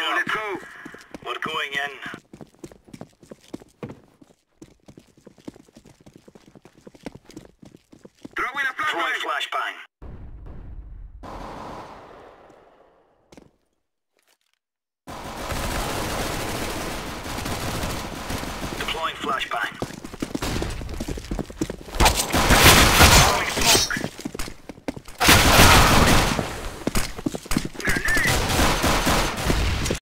go, let's go. We're going in. Throw in a flashbang! flashbang. Deploying flashbang.